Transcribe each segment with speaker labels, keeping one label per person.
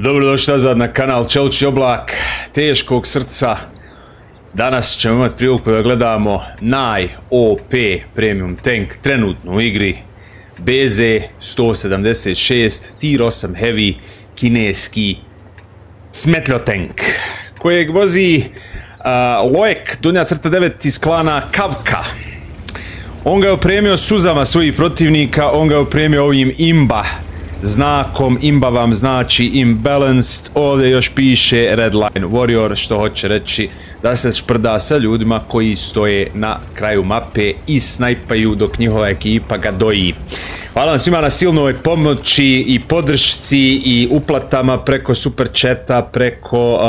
Speaker 1: Dobrodošli nazad na kanal Čelični oblak teškog srca. Danas ćemo imati priliku da gledamo naj-OP premium tank trenutno u igri BZ 176 Tier 8 Heavy kineski smetljo tank kojeg vozi uh, Loek Dunja crta 9 iz klana Kavka. On ga je opremio suzama svojih protivnika, on ga je opremio ovim imba znakom, imba vam znači imbalanced, ovdje još piše redline warrior, što hoće reći da se šprda sa ljudima koji stoje na kraju mape i snajpaju dok njihova ekipa ga doji. Hvala vam svima na silnoj pomoći i podršci i uplatama preko super chata, preko uh,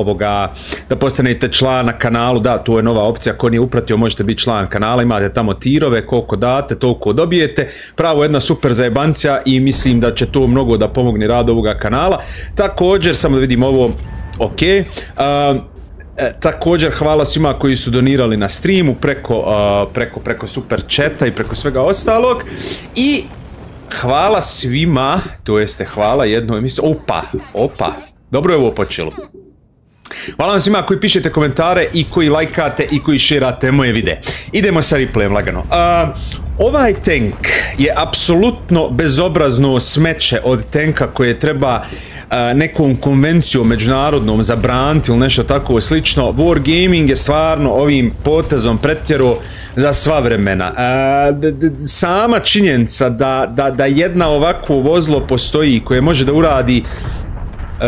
Speaker 1: ovoga, da postanete član na kanalu, da, tu je nova opcija, ako nije upratio možete biti član kanala, imate tamo tirove, koliko date, toliko dobijete, pravo jedna super zajebancija i mislim da će to mnogo da pomogne rad ovoga kanala. Također, samo da vidim ovo, ok, uh, E, također hvala svima koji su donirali na streamu preko, uh, preko, preko super chata i preko svega ostalog i hvala svima, to jeste hvala jednoj emisiji, opa, opa, dobro je ovo počelo. Hvala vam svima koji pišete komentare i koji lajkate i koji širate moje videe. Idemo sa replayem lagano. Uh, ovaj tank je apsolutno bezobrazno smeće od tanka koje treba nekom konvencijom međunarodnom zabraniti ili nešto tako slično. Wargaming je stvarno ovim potezom pretjero za sva vremena. Sama činjenica da, da, da jedna ovakvo vozlo postoji koje može da uradi uh,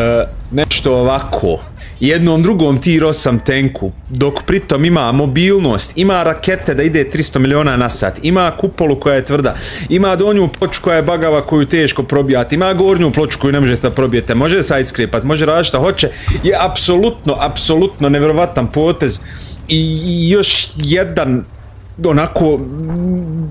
Speaker 1: nešto ovako jednom drugom tier 8 tenku, dok pritom ima mobilnost, ima rakete da ide 300 miliona na sat, ima kupolu koja je tvrda, ima donju ploču koja je bagava koju teško probijati, ima gornju ploču koju ne možete da probijete, može side može raditi šta hoće, je apsolutno, apsolutno nevjerovatan potez i još jedan onako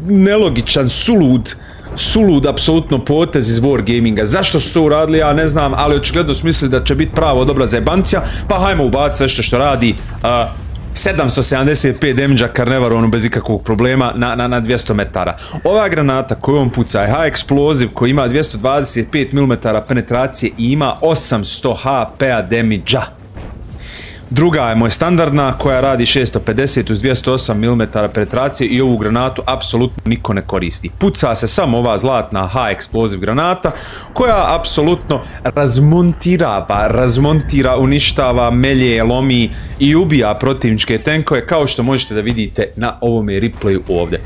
Speaker 1: nelogičan, sulud sulud apsolutno potez iz Wargaminga. Zašto su to uradili, ja ne znam, ali očigledno su mislili da će biti pravo dobra zajebancija, pa hajmo ubaciti nešto što radi uh, 775 damage-a Carnevaronu bez ikakvog problema na, na, na 200 metara. Ova granata koju on puca je high explosive koji ima 225 mm penetracije i ima 800 HP-a damage-a. Druga je moj standardna koja radi 650 uz 208 mm penetracije i ovu granatu apsolutno niko ne koristi. Puca se samo ova zlatna high explosive granata koja apsolutno razmontira, pa razmontira, uništava, melje, lomi i ubija protivničke tenkove kao što možete da vidite na ovome replayu ovdje.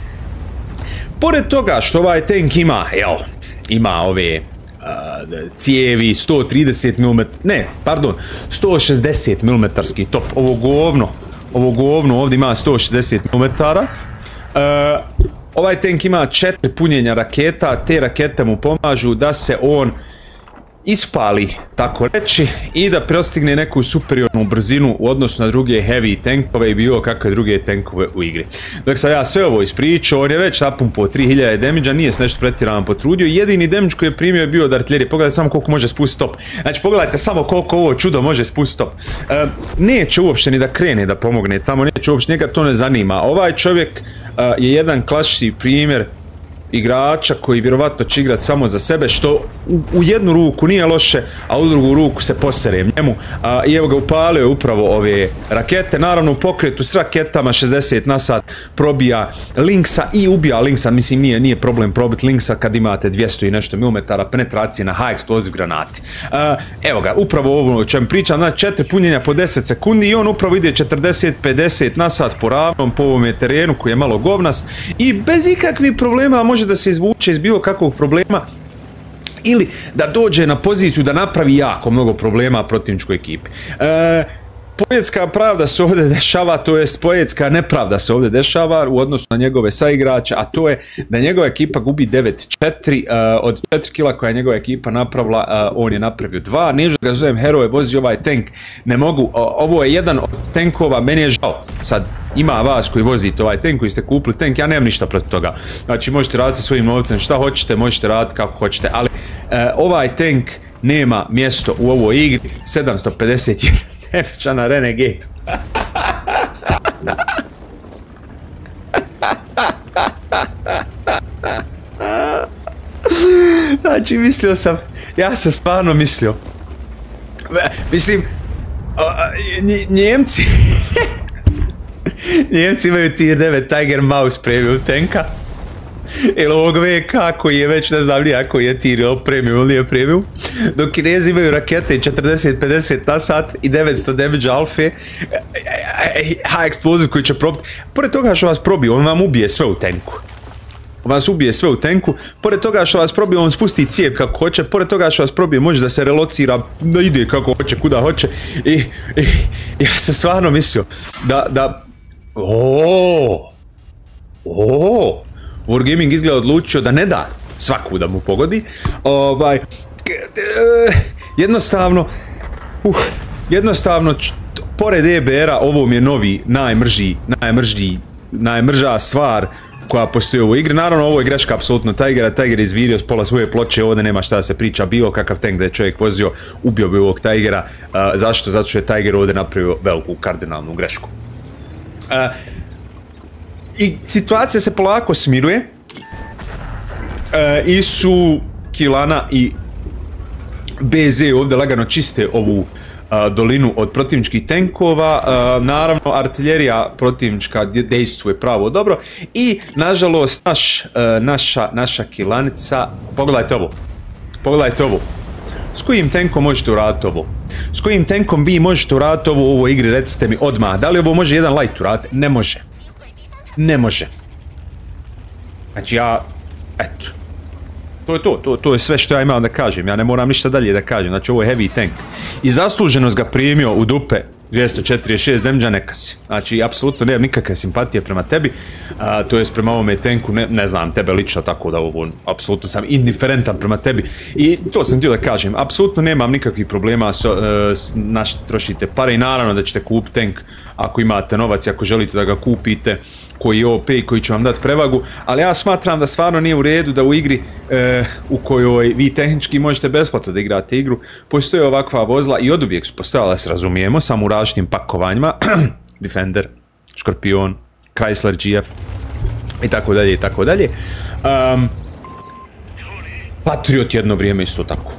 Speaker 1: Pored toga što ovaj tank ima, jel, ima ove cijevi 130 mm, ne, pardon, 160 mm top, ovo govno, ovo govno ovdje ima 160 mm. Uh, ovaj tank ima četiri punjenja raketa, te rakete mu pomažu da se on ispali, tako reći, i da prostigne neku superiornu brzinu u odnosu na druge heavy tankove i bilo kakve druge tankove u igri. Dok sam ja sve ovo ispričao, on je već napumpao 3000 damage-a, nije se nešto pretjeravan potrudio, jedini damage koji je primio je bio od artiljerije, pogledajte samo koliko može spustiti top. Znači, pogledajte samo koliko ovo čudo može spustiti top. Neće uopšte ni da krene da pomogne tamo, neće uopšte, njega to ne zanima. Ovaj čovjek e, je jedan klasični primjer igrača koji vjerovatno će igrat samo za sebe, što u, jednu ruku nije loše, a u drugu ruku se posere njemu. I evo ga upalio je upravo ove rakete, naravno u pokretu s raketama 60 na sat probija Linksa i ubija Linksa, mislim nije nije problem probiti Linksa kad imate 200 i nešto milimetara penetracije na high explosive granati. Evo ga, upravo ovo o čem pričam, znači četiri punjenja po 10 sekundi i on upravo ide 40-50 na sat po ravnom, po ovome terenu koji je malo govnast i bez ikakvih problema može može da se izvuče iz bilo kakvog problema ili da dođe na poziciju da napravi jako mnogo problema protivničkoj ekipi. E, poetska pravda se ovdje dešava, to jest poetska nepravda se ovdje dešava u odnosu na njegove saigrače, a to je da njegova ekipa gubi 9-4, uh, od 4 kila koja je njegova ekipa napravila, uh, on je napravio 2, nežu ga zovem heroje, vozi ovaj tank, ne mogu, uh, ovo je jedan od tankova, meni je žao, sad ima vas koji vozite ovaj tank, koji ste kupili tank, ja nemam ništa protiv toga, znači možete raditi svojim novcem šta hoćete, možete raditi kako hoćete, ali uh, ovaj tank nema mjesto u ovoj igri, 750 Epiča na Renegade. znači, mislio sam, ja sam stvarno mislio, Mislim, Njemci... Njemci imaju tier 9 Tiger Mouse premium tenka. Ili ovog VK koji je već ne znam nija koji je tier ili premium ili nije premium. Dok Kinezi imaju rakete 40-50 na sat i 900 damage alfe. High explosive koji će probiti. Pored toga što vas probije, on vam ubije sve u tenku vas ubije sve u tenku, pored toga što vas probije on spusti cijep kako hoće, pored toga što vas probije može da se relocira, da ide kako hoće, kuda hoće i, ja sam stvarno mislio da, da, ooo, ooo, Wargaming izgleda odlučio da ne da svaku da mu pogodi, ovaj, jednostavno, uh, jednostavno, pored EBR-a ovo mi je novi, najmrži, najmržiji, najmrža stvar koja postoji u ovoj igri. Naravno, ovo je greška apsolutno Tigera. Tiger je izvirio s pola svoje ploče, ovdje nema šta da se priča. Bilo kakav tank da je čovjek vozio, ubio bi ovog Tigera. zašto? Zato što je Tiger ovdje napravio veliku kardinalnu grešku. I situacija se polako smiruje. I su Kilana i BZ ovdje lagano čiste ovu dolinu od protivničkih tenkova, naravno artiljerija protivnička dejstvuje pravo dobro i nažalost naš, naša, naša kilanica, pogledajte ovo, pogledajte ovo, s kojim tenkom možete uraditi ovo? S kojim tenkom vi možete uraditi ovo u ovoj igri, recite mi odmah, da li ovo može jedan light uraditi? Ne može. Ne može. Znači ja, eto, to je to, to, to je sve što ja imam da kažem, ja ne moram ništa dalje da kažem, znači ovo je heavy tank. I zasluženost ga primio u dupe 246 demđa neka si. Znači, apsolutno nemam nikakve simpatije prema tebi, to jest prema ovome tanku, ne, znam tebe lično tako da ovo, apsolutno sam indiferentan prema tebi. I to sam htio da kažem, apsolutno nemam nikakvih problema s, uh, trošite pare i naravno da ćete kupiti tank ako imate novac i ako želite da ga kupite koji je OP i koji će vam dati prevagu, ali ja smatram da stvarno nije u redu da u igri e, u kojoj vi tehnički možete besplatno da igrate igru, postoje ovakva vozila i od uvijek su postojala, da se razumijemo, samo u različitim pakovanjima, Defender, Škorpion, Chrysler GF i tako dalje i tako dalje. Patriot jedno vrijeme isto tako.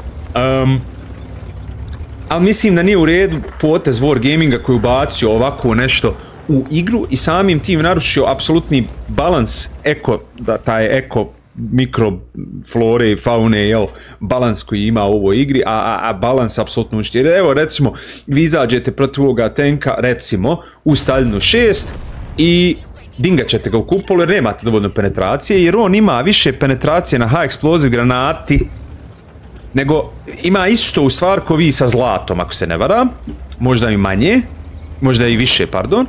Speaker 1: ali mislim da nije u redu potez Wargaminga koji ubacio ovako nešto u igru i samim tim narušio apsolutni balans eko, da taj eko mikroflore i faune, jel, balans koji ima u ovoj igri, a, a, balans apsolutno uništi. evo, recimo, vi izađete protiv ovoga tenka, recimo, u Staljinu 6 i dingat ćete ga u kupolu jer nemate dovoljno penetracije, jer on ima više penetracije na high explosive granati, nego ima isto u stvar ko vi sa zlatom, ako se ne varam, možda i manje, možda i više, pardon,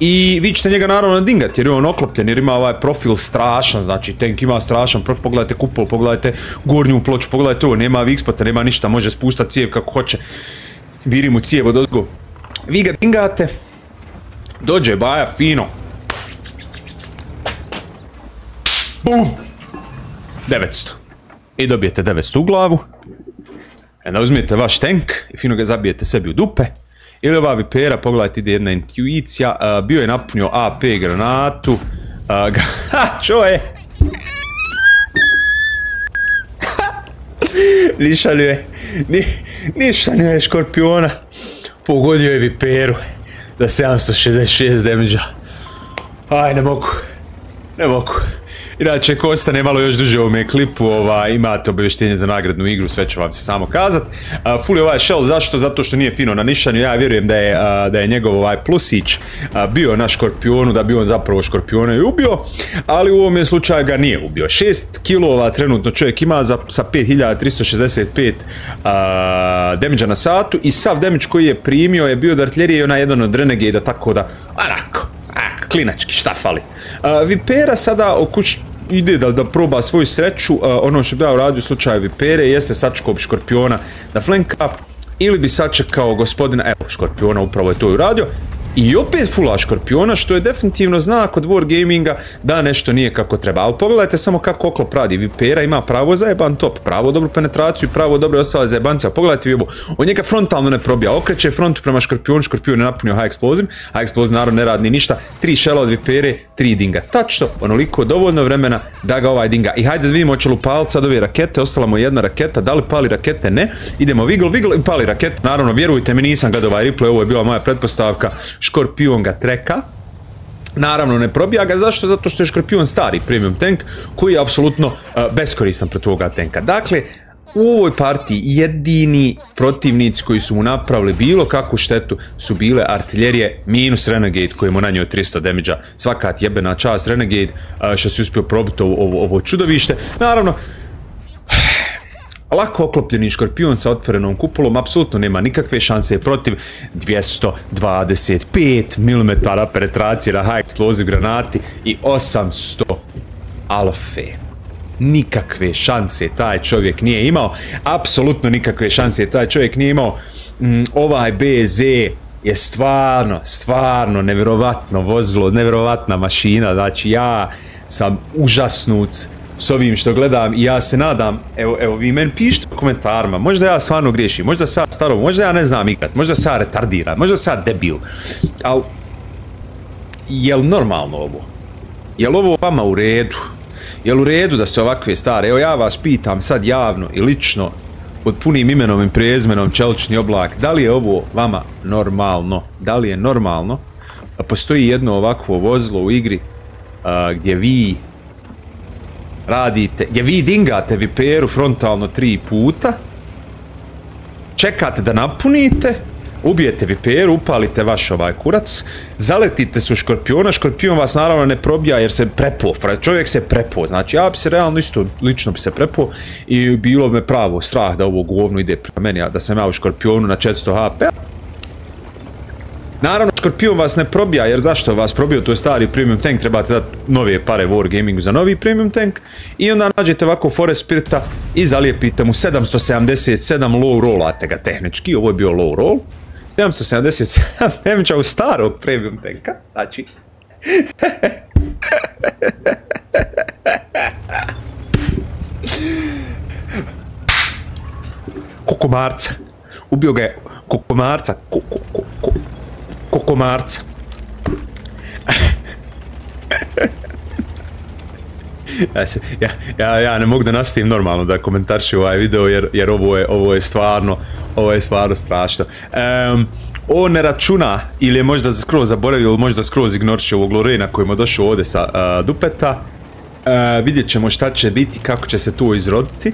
Speaker 1: i vi ćete njega naravno dingati jer je on oklopljen jer ima ovaj profil strašan, znači tank ima strašan profil, pogledajte kupol, pogledajte gornju ploču, pogledajte ovo, nema vikspota, nema ništa, može spuštati cijev kako hoće. Viri mu cijev od ozgo. Vi ga dingate, dođe baja fino. Bum! 900. I dobijete 900 u glavu. Onda uzmijete vaš tank i fino ga zabijete sebi u dupe. Ili ova vipera, pogledajte, ide jedna intuicija, bio je napunio AP granatu, ha, čo je? Nišalju je, je škorpiona, pogodio je viperu da 766 damage Aj, ne mogu, ne mogu. Inače, ko ostane malo još duže u ovome klipu, ovaj, imate obavještenje za nagradnu igru, sve ću vam se samo kazat. Uh, full je ovaj shell, zašto? Zato što nije fino na nišanju, ja vjerujem da je, da je njegov ovaj plusić bio na škorpionu, da bi on zapravo škorpiona i ubio, ali u ovom slučaju ga nije ubio. 6 kilova trenutno čovjek ima za, sa 5365 damage na satu i sav damage koji je primio je bio od artiljerije i ona jedan od renegade, tako da, onako, klinački, šta fali. Vipera sada okuć, ide da, da proba svoju sreću, ono što bi ja uradio u slučaju Vipere jeste sačekao bi Škorpiona da flanka ili bi sačekao gospodina, evo Škorpiona upravo je to uradio, I opet fula škorpiona, što je definitivno znak od Wargaminga da nešto nije kako treba. Ali pogledajte samo kako oklop radi. Vipera ima pravo za jeban top, pravo dobru penetraciju pravo dobre ostale za jebanca. Pogledajte vi ovo. On njega frontalno ne probija. Okreće frontu prema škorpionu, škorpion je napunio high explosive. High explosive naravno ne radi ništa. Tri šela od Vipere, tri dinga. Tačno, onoliko dovoljno vremena da ga ovaj dinga. I hajde da vidimo hoće li palca od ove rakete. Ostala mu jedna raketa. Da li pali rakete? Ne. Idemo wiggle, wiggle i pali rakete. Naravno, vjerujte mi, nisam gledao ovaj replay. Ovo je bila moja pretpostavka Škorpion ga treka. Naravno ne probija ga, zašto? Zato što je Škorpion stari premium tank koji je apsolutno uh, beskoristan protiv ovoga tanka. Dakle, u ovoj partiji jedini protivnici koji su mu napravili bilo kakvu štetu su bile artiljerije minus Renegade koji mu nanio 300 damage-a. Svaka jebena čast Renegade uh, što si uspio probiti ovo, ovo čudovište. Naravno, lako oklopljeni škorpion sa otvorenom kupolom apsolutno nema nikakve šanse protiv 225 mm penetracije na high explosive granati i 800 alfe. Nikakve šanse taj čovjek nije imao, apsolutno nikakve šanse taj čovjek nije imao. Mm, ovaj BZ je stvarno, stvarno nevjerovatno vozilo, nevjerovatna mašina, znači ja sam užasnut s ovim što gledam i ja se nadam, evo, evo vi meni pišite u komentarima, možda ja stvarno griješim, možda sam staro, možda ja ne znam igrat, možda sam retardiran, možda sam debil, ali je li normalno ovo? Je li ovo vama u redu? Je li u redu da se ovakve stare, evo ja vas pitam sad javno i lično, pod punim imenom i prezmenom Čelični oblak, da li je ovo vama normalno? Da li je normalno postoji jedno ovakvo vozilo u igri a, gdje vi radite, gdje vi dingate viperu frontalno tri puta, čekate da napunite, ubijete viperu, upalite vaš ovaj kurac, zaletite se u škorpiona, škorpion vas naravno ne probija jer se prepo, čovjek se prepo, znači ja bi se realno isto, lično bi se prepo i bilo me pravo strah da ovo govno ide prema meni, da sam ja u škorpionu na 400 HP, Naravno, Škorpion vas ne probija, jer zašto vas probio, to je stari premium tank, trebate dati nove pare Wargamingu za novi premium tank. I onda nađete ovako Forest Spirita i zalijepite mu 777 low rollate ga tehnički, ovo je bio low roll. 777 damage u starog premium tanka, znači... Kokomarca. Ubio ga je kokomarca. Ko, kokomarca. ja, ja, ja ne mogu da nastavim normalno da komentarši ovaj video jer, jer ovo, je, ovo je stvarno ovo je stvarno strašno. Um, on ne računa ili je možda skroz zaboravio ili možda skroz ignorće ovog Lorena koji došao ovdje sa uh, Dupeta. Uh, vidjet ćemo šta će biti, kako će se to izroditi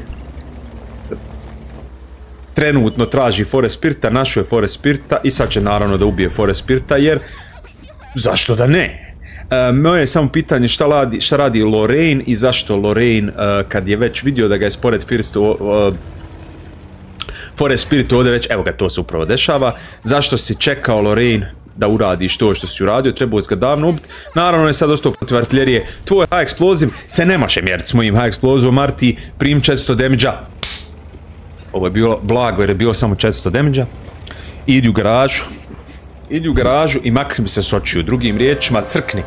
Speaker 1: trenutno traži Forest Spirita, našo je Forest Spirita i sad će naravno da ubije Forest Spirita jer zašto da ne? E, moje je samo pitanje šta radi, šta radi Lorraine i zašto Lorraine e, kad je već vidio da ga je spored First Forest Spirit ovdje već, evo ga to se upravo dešava, zašto si čekao Lorraine da uradiš to što si uradio, trebao si ga davno ubiti. Naravno je sad ostao protiv artiljerije, tvoj high explosive se ne može mjeriti s mojim high explosive, Marti, prim 400 damage-a, Ovo je bilo blago jer je bilo samo 400 damage-a. Idi u garažu. Idi u garažu i makni se s očiju. Drugim riječima, crkni.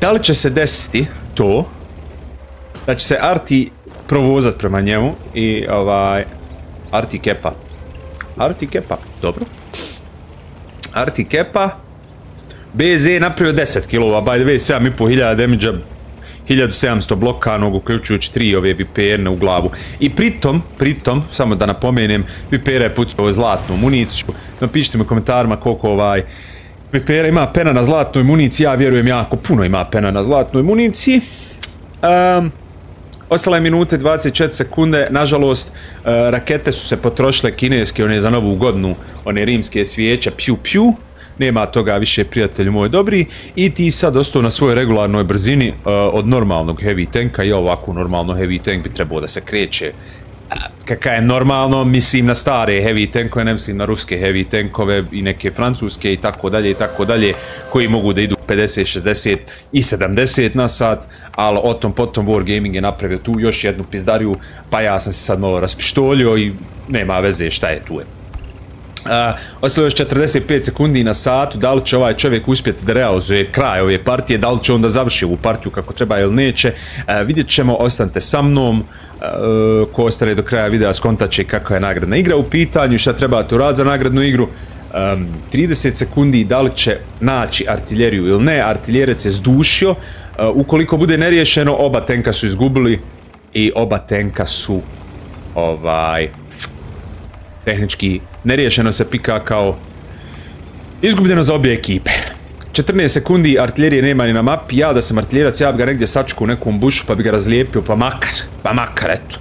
Speaker 1: Da li će se desiti to da će se Arti provozat prema njemu i ovaj Arti kepa. Arti kepa, dobro. Arti kepa. BZ je napravio 10 kilova, by the way, 7500 damage-a 1700 blokanog, uključujući tri ove viperne u glavu. I pritom, pritom, samo da napomenem, vipera je pucao zlatnu municiju. Napišite mi u komentarima koliko ovaj vipera ima pena na zlatnoj municiji. Ja vjerujem jako puno ima pena na zlatnoj municiji. Um, Ostala je minute 24 sekunde, nažalost, uh, rakete su se potrošile kineske, one za novu godinu, one rimske svijeće, pju pju, nema toga više prijatelju moj dobri. I ti sad ostao na svojoj regularnoj brzini uh, od normalnog heavy tanka. I ovako normalno heavy tank bi trebao da se kreće. Kakav je normalno, mislim na stare heavy tankove, ne mislim na ruske heavy tankove i neke francuske i tako dalje i tako dalje, koji mogu da idu 50, 60 i 70 na sat, ali o tom potom Wargaming je napravio tu još jednu pizdariju, pa ja sam se sad malo raspištolio i nema veze šta je tu je. Ostalo još 45 sekundi na satu, da li će ovaj čovjek uspjeti da realizuje kraj ove partije, da li će onda završi ovu partiju kako treba ili neće, uh, vidjet ćemo, ostanite sa mnom, uh, ko ostane do kraja videa skontaće kako je nagradna igra u pitanju, šta treba tu rad za nagradnu igru, um, 30 sekundi da li će naći artiljeriju ili ne, artiljerec je zdušio, uh, ukoliko bude neriješeno, oba tenka su izgubili i oba tenka su ovaj tehnički neriješeno se pika kao izgubljeno za obje ekipe. 14 sekundi artiljerije nema ni na mapi, ja da sam artiljerac, ja bi ga negdje sačku u nekom bušu pa bi ga razlijepio, pa makar, pa makar, eto.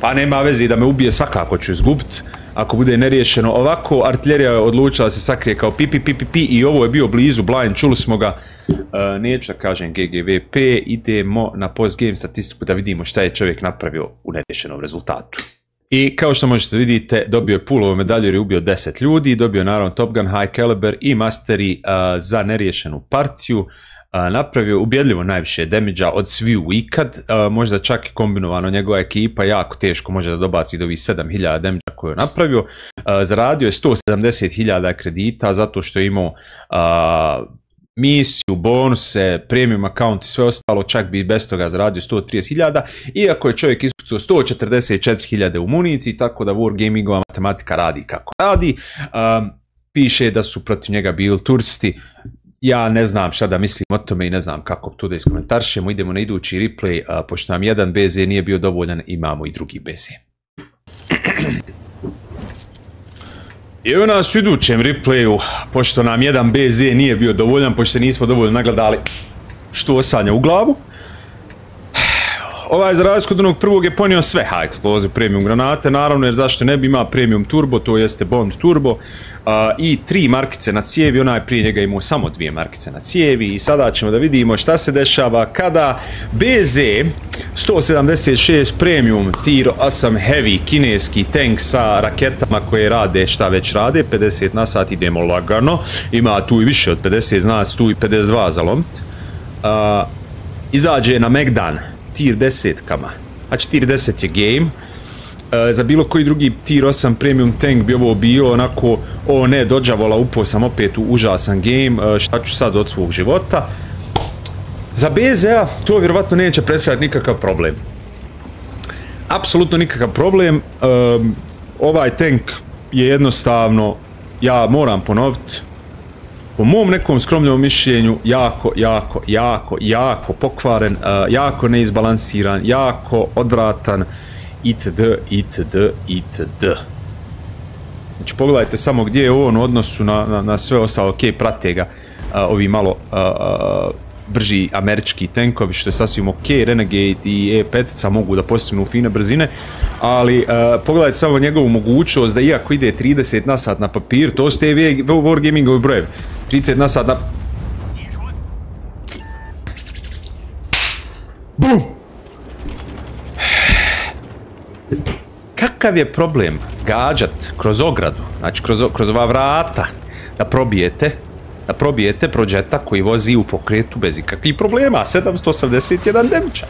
Speaker 1: Pa nema veze da me ubije, svakako ću izgubit ako bude neriješeno. Ovako, artiljerija je odlučila da se sakrije kao pi, pi, pi, i ovo je bio blizu, blind, čuli smo ga. Uh, neću da kažem GGVP, idemo na post game statistiku da vidimo šta je čovjek napravio u neriješenom rezultatu. I kao što možete vidite, dobio je pulovu medalju jer je ubio 10 ljudi, dobio je naravno Top Gun, High Caliber i Mastery uh, za neriješenu partiju. Uh, napravio ubjedljivo najviše damage od sviju ikad, uh, možda čak i kombinovano njegova ekipa jako teško može da dobaci do ovih 7000 damage koju je napravio. Uh, zaradio je 170.000 kredita zato što je imao misiju, bonuse, premium account i sve ostalo, čak bi bez toga zaradio 130.000, iako je čovjek ispucao 144.000 u municiji, tako da Wargamingova matematika radi kako radi. Um, piše da su protiv njega bili turisti, ja ne znam šta da mislim o tome i ne znam kako tu da iskomentaršemo, idemo na idući replay, pošto nam jedan BZ nije bio dovoljan, imamo i drugi BZ. I u nas u idućem replayu, pošto nam jedan BZ nije bio dovoljan, pošto se nismo dovoljno nagledali što osanja u glavu, ovaj za razliku od onog prvog je ponio sve high explosive premium granate, naravno jer zašto ne bi ima premium turbo, to jeste Bond turbo, i tri markice na cijevi, onaj prije njega imao samo dvije markice na cijevi i sada ćemo da vidimo šta se dešava kada BZ 176 premium tier 8 heavy kineski tank sa raketama koje rade šta već rade, 50 na sat idemo lagano, ima tu i više od 50, zna tu i 52 za lomt, uh, izađe na Megdan, tier 10 kama. Znači tier 10 je game. E, za bilo koji drugi tier 8 premium tank bi ovo bilo onako, o ne, dođavola, upao sam opet u užasan game, e, šta ću sad od svog života. Za BZ-a to vjerovatno neće predstavljati nikakav problem. Apsolutno nikakav problem. E, ovaj tank je jednostavno, ja moram ponoviti, po mom nekom skromljivom mišljenju jako, jako, jako, jako pokvaren, uh, jako neizbalansiran, jako odvratan, itd, itd, itd. Znači pogledajte samo gdje je on u odnosu na, na, na sve ostalo, ok, prate ga uh, ovi malo uh, brži američki tenkovi, što je sasvim ok, Renegade i E5 mogu da postignu fine brzine, ali uh, pogledajte samo njegovu mogućnost da iako ide 30 na sat na papir, to ste Wargamingovi brojevi. 30 na sat na... BUM! Kakav je problem gađat kroz ogradu, znači kroz, kroz ova vrata, da probijete, da probijete prođeta koji vozi u pokretu bez ikakvih problema, 781 demča.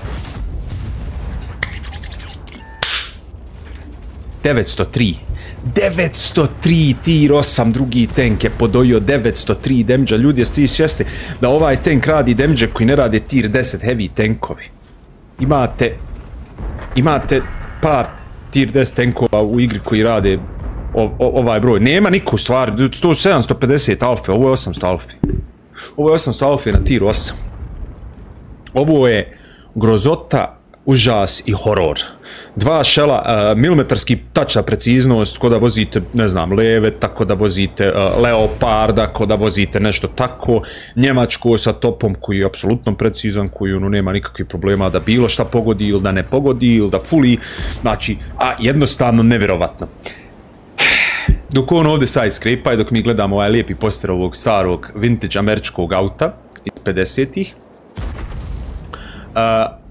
Speaker 1: 903 903 tir 8 drugi tank je podojio 903 damage ljudi jeste vi svjesni da ovaj tank radi damage koji ne rade tir 10 heavy tankovi imate imate par tir 10 tankova u igri koji rade o, ovaj broj. Nema niko u stvari. 100 750 alfa ovo je 800 alfa ovo je 800 alfa na tir 8 ovo je grozota užas i horor. Dva šela, uh, milimetarski tačna preciznost, ko da vozite, ne znam, leve, tako da vozite uh, leoparda, ko da vozite nešto tako, njemačko sa topom koji je apsolutno precizan, koji ono, nema nikakvih problema da bilo šta pogodi ili da ne pogodi ili da fuli, znači, a jednostavno nevjerovatno. Dok on ovdje side skrepa i dok mi gledamo ovaj lijepi poster ovog starog vintage američkog auta iz 50-ih, uh,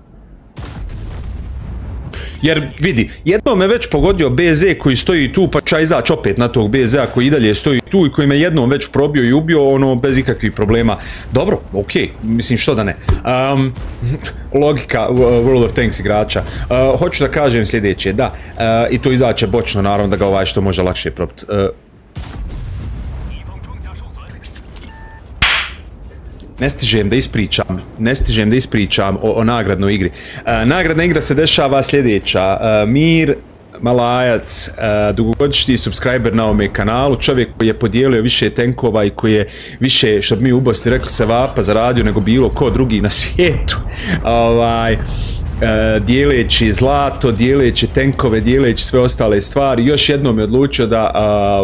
Speaker 1: Jer vidi, jedno me već pogodio BZ koji stoji tu, pa ča izaći opet na tog BZ-a koji i dalje stoji tu i koji me jednom već probio i ubio, ono, bez ikakvih problema. Dobro, okej, mislim što da ne. Um, logika World of Tanks igrača. Uh, hoću da kažem sljedeće, da, uh, i to izaće bočno, naravno da ga ovaj što može lakše probiti. Uh, ne stižem da ispričam, ne stižem da ispričam o, o nagradnoj igri. E, nagradna igra se dešava sljedeća. E, Mir Malajac, uh, dugogodišnji subscriber na ovome kanalu, čovjek koji je podijelio više tenkova i koji je više, što bi mi u Bosni rekli, se vapa zaradio nego bilo ko drugi na svijetu. ovaj, uh, dijeleći zlato, dijeleći tenkove, dijeleći sve ostale stvari. Još jednom je odlučio da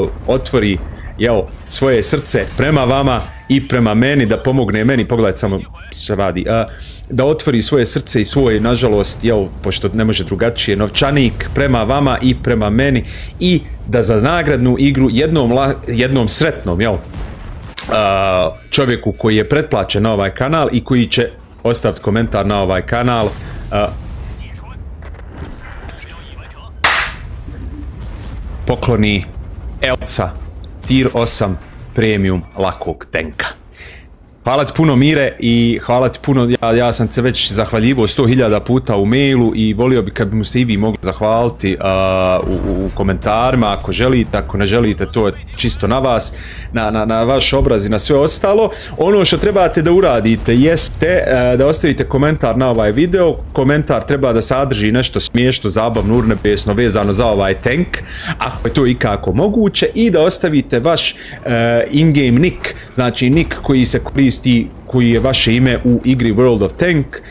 Speaker 1: uh, otvori jel, svoje srce prema vama i prema meni, da pomogne meni, pogledajte samo se radi, uh, da otvori svoje srce i svoj, nažalost, jel, pošto ne može drugačije, novčanik prema vama i prema meni i da za nagradnu igru jednom, jednom sretnom, jel, uh, čovjeku koji je pretplaćen na ovaj kanal i koji će ostaviti komentar na ovaj kanal, uh, pokloni Elca Tier 8 premium lakog tenka. Hvala ti puno Mire i hvala ti puno, ja, ja sam se već zahvaljivo 100.000 puta u mailu i volio bi kad bi mu se i vi mogli zahvaliti uh, u, u komentarima ako želite, ako ne želite to je čisto na vas, na, na, na vaš obraz i na sve ostalo. Ono što trebate da uradite jeste uh, da ostavite komentar na ovaj video, komentar treba da sadrži nešto smiješno, zabavno, urnebesno vezano za ovaj tank, ako je to i kako moguće i da ostavite vaš uh, in-game nick, znači nick koji se koristi koji je vaše ime u igri World of Tank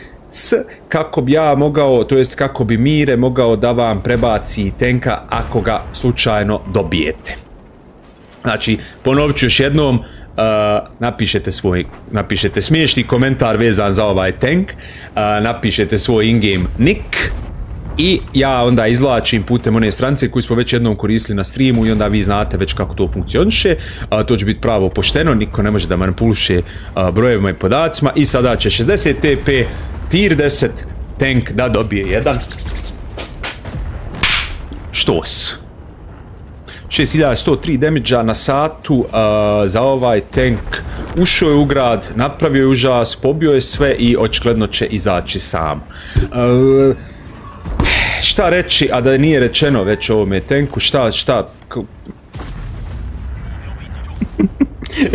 Speaker 1: kako bi ja mogao, to jest kako bi Mire mogao da vam prebaci tenka ako ga slučajno dobijete. Znači, ponovit ću još jednom, uh, napišete svoj, napišete smiješni komentar vezan za ovaj tank, uh, napišete svoj in-game nick, i ja onda izvlačim putem one strance koju smo već jednom koristili na streamu i onda vi znate već kako to funkcioniše. A, to će biti pravo pošteno, niko ne može da manipuliše brojevima i podacima. I sada će 60 TP tier 10 tank da dobije jedan. Štos. 6103 damage na satu za ovaj tank. Ušao je u grad, napravio je užas, pobio je sve i očigledno će izaći sam. Uh, šta reći, a da nije rečeno već ovome tenku, šta, šta...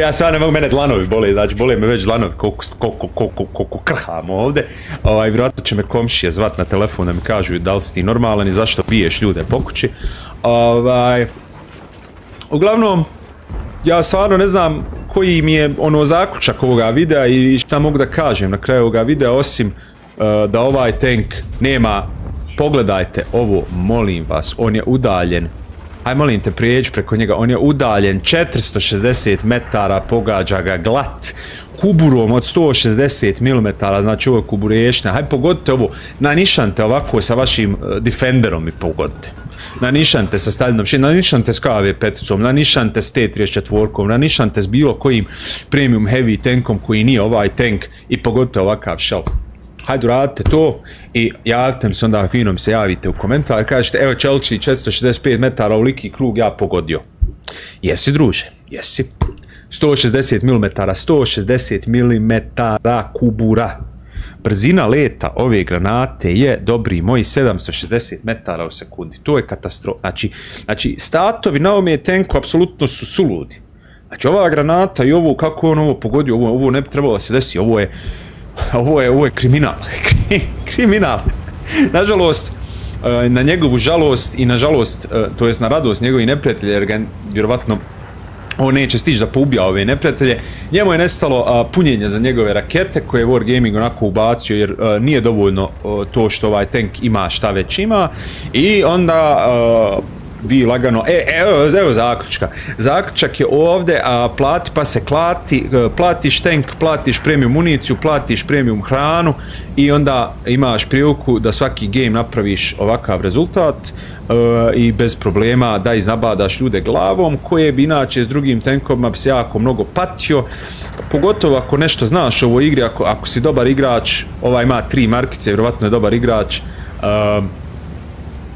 Speaker 1: ja sad ne mogu, mene dlanovi bole, znači bole me već dlanovi, koliko, koliko, koliko, krhamo ovde. Ovaj, vjerojatno će me komšije zvat na telefon da mi kažu da li si ti normalan i zašto piješ ljude po kući. Ovaj, uglavnom, ja stvarno ne znam koji mi je ono zaključak ovoga videa i šta mogu da kažem na kraju ovoga videa, osim uh, da ovaj tank nema pogledajte ovo, molim vas, on je udaljen, aj molim te prijeđi preko njega, on je udaljen 460 metara, pogađa ga glat, kuburom od 160 mm, znači ovo je kuburešna, haj pogodite ovo, nanišante ovako sa vašim uh, defenderom i pogodite. Nanišante sa Stalinom, nanišante s KV5-om, nanišante s T-34-om, nanišante s bilo kojim premium heavy tankom koji nije ovaj tank i pogodite ovakav šal hajde radite to i javite mi se onda fino mi se javite u komentar kažete evo Čelči 465 metara u liki krug ja pogodio. Jesi druže jesi. 160 mm 160 mm kubura brzina leta ove granate je dobri moji 760 metara u sekundi to je katastrofa znači, znači statovi na ovome tenku apsolutno su suludi znači ova granata i ovo kako on ovo pogodio ovo, ovo ne bi trebalo da se desi ovo je ovo je, ovo je kriminal. kriminal. Nažalost, e, na njegovu žalost i na žalost, e, to jest na radost njegovi neprijatelji, jer ga vjerovatno on neće stići da poubija ove neprijatelje. Njemu je nestalo a, punjenje za njegove rakete koje je Wargaming onako ubacio jer a, nije dovoljno a, to što ovaj tank ima šta već ima. I onda vi lagano, e, evo, evo zaključka. Zaključak je ovde, a plati pa se klati, e, platiš tank, platiš premium municiju, platiš premium hranu i onda imaš priliku da svaki game napraviš ovakav rezultat uh, i bez problema da iznabadaš ljude glavom koje bi inače s drugim tankovima bi se jako mnogo patio pogotovo ako nešto znaš o ovoj igri ako, ako si dobar igrač ovaj ima tri markice, vjerovatno je dobar igrač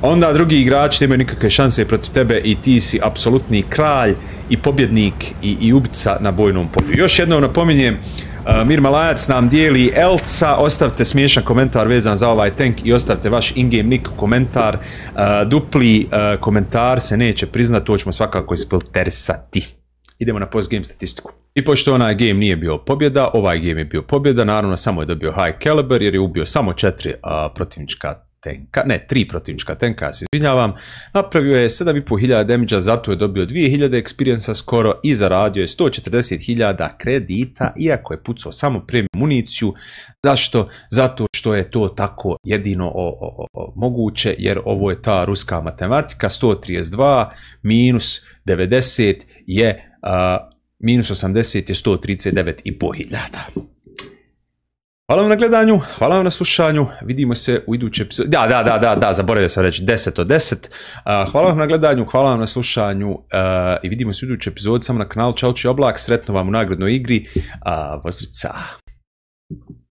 Speaker 1: onda drugi igrači nemaju nikakve šanse protiv tebe i ti si apsolutni kralj i pobjednik i, i ubica na bojnom polju. Još jednom napominjem, uh, Mir Malajac nam dijeli Elca, ostavite smiješan komentar vezan za ovaj tank i ostavite vaš in-game nick komentar. Uh, dupli uh, komentar se neće priznat, to ćemo svakako ispilterisati. Idemo na post-game statistiku. I pošto onaj game nije bio pobjeda, ovaj game je bio pobjeda, naravno samo je dobio high caliber jer je ubio samo četiri protivnička tenka, ne, tri protivnička tenka, ja se izvinjavam, napravio je 7500 damage zato je dobio 2000 experience skoro i zaradio je 140.000 kredita, iako je pucao samo premium municiju. Zašto? Zato što je to tako jedino moguće, jer ovo je ta ruska matematika, 132 minus 90 je, minus 80 je 139.500 hiljada. Hvala vam na gledanju, hvala vam na slušanju, vidimo se u idućem epizodi. Da, da, da, da, da, zaboravio sam reći 10 od 10. hvala vam na gledanju, hvala vam na slušanju i vidimo se u idućem epizodi samo na kanalu Čauči Oblak, sretno vam u nagradnoj igri, uh,